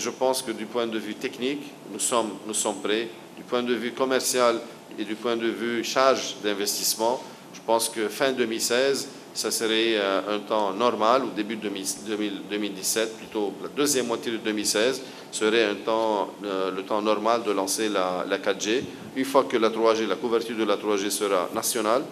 Et je pense que du point de vue technique, nous sommes, prêts. Du point de vue commercial et du point de vue charge d'investissement, je pense que fin 2016, ça serait euh, un temps normal, ou début 2017, plutôt la deuxième moitié de 2016, serait un temps, euh, le temps normal de lancer la, la 4G. Une fois que la 3G, la couverture de la 3G sera nationale,